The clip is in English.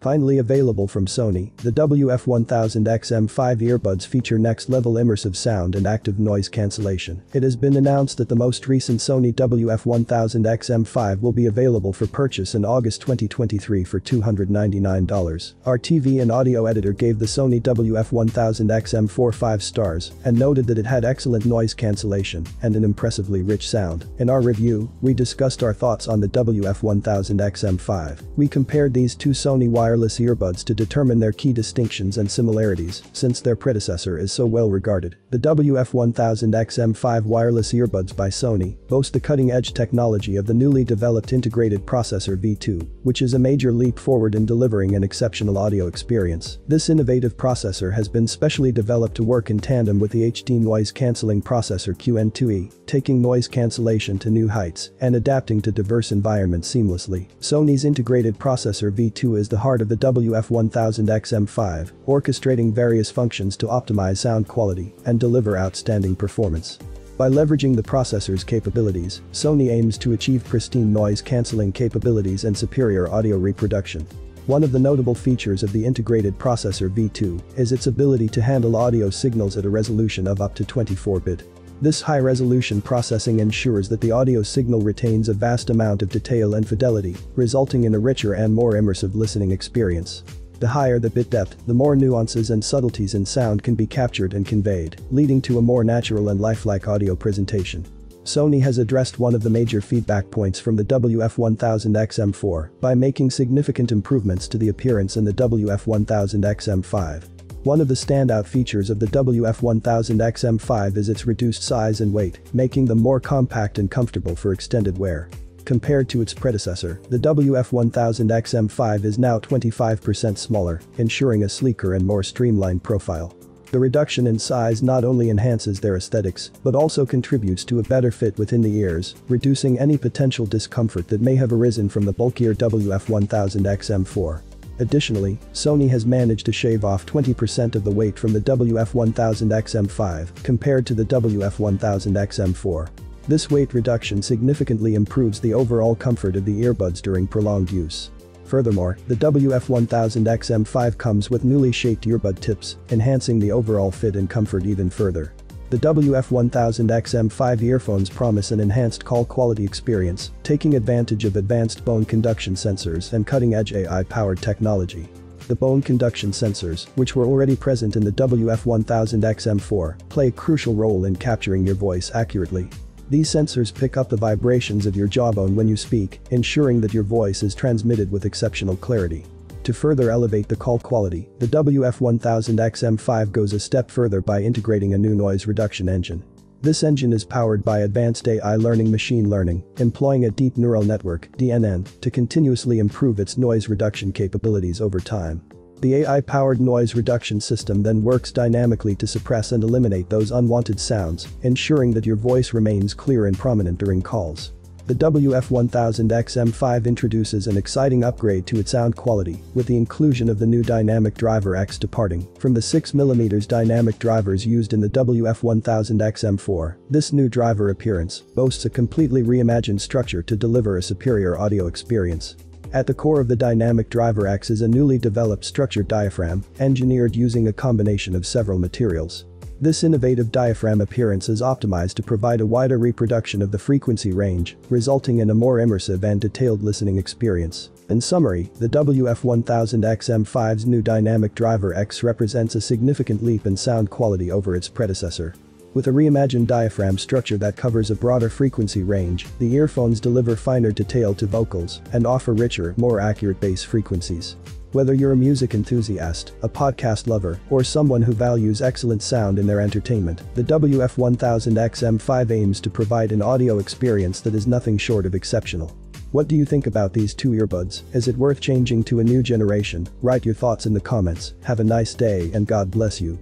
Finally available from Sony, the WF-1000XM5 earbuds feature next-level immersive sound and active noise cancellation. It has been announced that the most recent Sony WF-1000XM5 will be available for purchase in August 2023 for $299. Our TV and audio editor gave the Sony WF-1000XM4 5 stars and noted that it had excellent noise cancellation and an impressively rich sound. In our review, we discussed our thoughts on the WF-1000XM5. We compared these two Sony wireless earbuds to determine their key distinctions and similarities, since their predecessor is so well regarded. The WF-1000XM5 wireless earbuds by Sony boast the cutting-edge technology of the newly developed integrated processor V2, which is a major leap forward in delivering an exceptional audio experience. This innovative processor has been specially developed to work in tandem with the HD noise cancelling processor QN2E, taking noise cancellation to new heights and adapting to diverse environments seamlessly. Sony's integrated processor V2 is the heart of the WF-1000XM5, orchestrating various functions to optimize sound quality and deliver outstanding performance. By leveraging the processor's capabilities, Sony aims to achieve pristine noise cancelling capabilities and superior audio reproduction. One of the notable features of the integrated processor V2 is its ability to handle audio signals at a resolution of up to 24-bit. This high-resolution processing ensures that the audio signal retains a vast amount of detail and fidelity, resulting in a richer and more immersive listening experience. The higher the bit depth, the more nuances and subtleties in sound can be captured and conveyed, leading to a more natural and lifelike audio presentation. Sony has addressed one of the major feedback points from the WF-1000XM4 by making significant improvements to the appearance in the WF-1000XM5. One of the standout features of the WF-1000XM5 is its reduced size and weight, making them more compact and comfortable for extended wear. Compared to its predecessor, the WF-1000XM5 is now 25% smaller, ensuring a sleeker and more streamlined profile. The reduction in size not only enhances their aesthetics, but also contributes to a better fit within the ears, reducing any potential discomfort that may have arisen from the bulkier WF-1000XM4. Additionally, Sony has managed to shave off 20% of the weight from the WF-1000XM5 compared to the WF-1000XM4. This weight reduction significantly improves the overall comfort of the earbuds during prolonged use. Furthermore, the WF-1000XM5 comes with newly shaped earbud tips, enhancing the overall fit and comfort even further. The WF-1000XM5 earphones promise an enhanced call quality experience, taking advantage of advanced bone conduction sensors and cutting-edge AI-powered technology. The bone conduction sensors, which were already present in the WF-1000XM4, play a crucial role in capturing your voice accurately. These sensors pick up the vibrations of your jawbone when you speak, ensuring that your voice is transmitted with exceptional clarity. To further elevate the call quality, the WF-1000XM5 goes a step further by integrating a new noise reduction engine. This engine is powered by advanced AI learning machine learning, employing a deep neural network DNN, to continuously improve its noise reduction capabilities over time. The AI-powered noise reduction system then works dynamically to suppress and eliminate those unwanted sounds, ensuring that your voice remains clear and prominent during calls. The WF-1000XM5 introduces an exciting upgrade to its sound quality with the inclusion of the new Dynamic Driver X departing from the 6mm dynamic drivers used in the WF-1000XM4. This new driver appearance boasts a completely reimagined structure to deliver a superior audio experience. At the core of the Dynamic Driver X is a newly developed structured diaphragm, engineered using a combination of several materials. This innovative diaphragm appearance is optimized to provide a wider reproduction of the frequency range, resulting in a more immersive and detailed listening experience. In summary, the WF-1000XM5's new Dynamic Driver X represents a significant leap in sound quality over its predecessor. With a reimagined diaphragm structure that covers a broader frequency range, the earphones deliver finer detail to vocals and offer richer, more accurate bass frequencies. Whether you're a music enthusiast, a podcast lover, or someone who values excellent sound in their entertainment, the WF-1000XM5 aims to provide an audio experience that is nothing short of exceptional. What do you think about these two earbuds? Is it worth changing to a new generation? Write your thoughts in the comments. Have a nice day and God bless you.